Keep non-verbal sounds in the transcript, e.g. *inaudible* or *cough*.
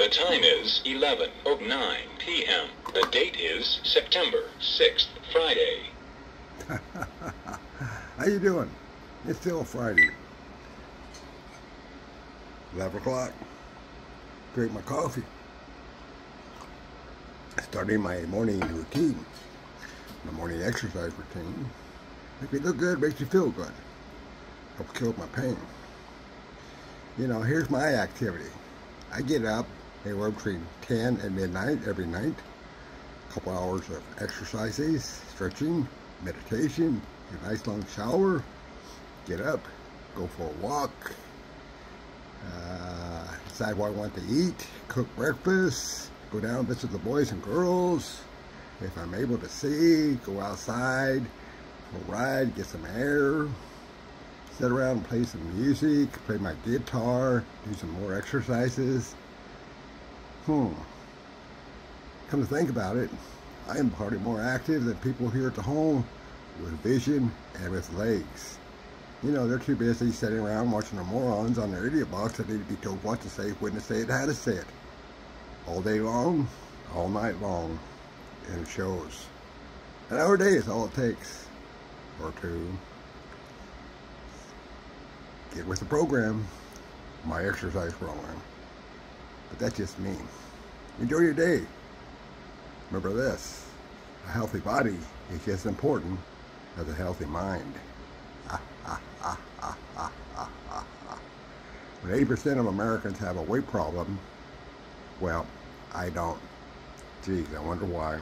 The time is 11.09 p.m. The date is September 6th, Friday. *laughs* How you doing? It's still Friday. 11 o'clock. Drink my coffee. Starting my morning routine. My morning exercise routine. Makes me look good, makes you feel good. Helps kill my pain. You know, here's my activity. I get up anywhere between 10 and midnight every night. A couple hours of exercises, stretching, meditation, a nice long shower, get up, go for a walk, uh, decide what I want to eat, cook breakfast, go down visit the boys and girls. If I'm able to see, go outside, a ride, get some air, sit around play some music, play my guitar, do some more exercises. Hmm. Come to think about it, I am hardly more active than people here at the home with vision and with legs. You know, they're too busy sitting around watching the morons on their idiot box that need to be told what to say, when to say it, how to say it. All day long, all night long, and it shows. An hour a day is all it takes, or two. Get with the program, my exercise program. But that's just me. Enjoy your day. Remember this, a healthy body is just as important as a healthy mind. When 80% of Americans have a weight problem, well, I don't. Geez, I wonder why.